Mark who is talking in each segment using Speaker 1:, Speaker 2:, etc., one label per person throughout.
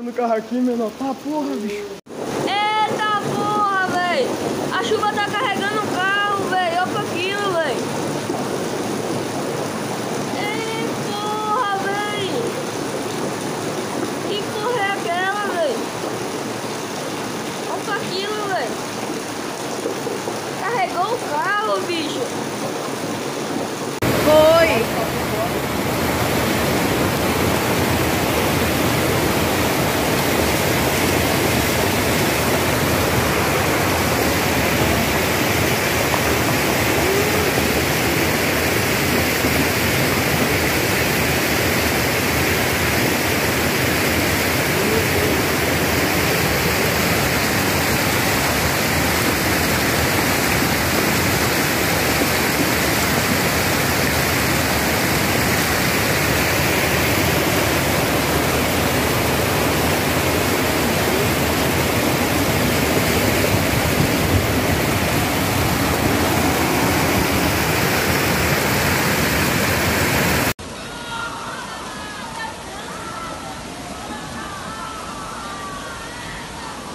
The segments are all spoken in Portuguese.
Speaker 1: No carro aqui, menor. Tá porra, bicho.
Speaker 2: Eita porra, véi. A chuva tá carregando o carro, véi. Olha pra aquilo, véi. Ei, porra, véi. Que porra é aquela, véi? Olha pra aquilo, véi. Carregou o carro, bicho.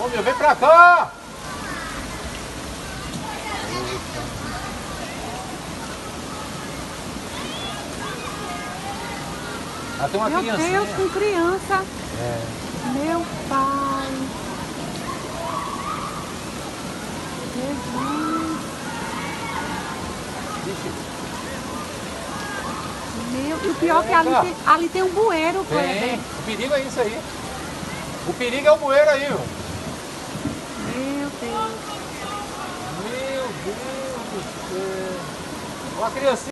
Speaker 3: Ô meu, vem pra cá! Ah, tem uma
Speaker 4: Meu
Speaker 3: criancinha.
Speaker 4: Deus, com criança.
Speaker 3: É.
Speaker 4: Meu pai. Jesus.
Speaker 3: Vixe,
Speaker 4: Meu, e o pior é que ali tem, ali tem um bueiro,
Speaker 3: Tem. O perigo é isso aí. O perigo é o bueiro aí, ó.
Speaker 4: Deus.
Speaker 3: Meu Deus do céu. Uma criancinha.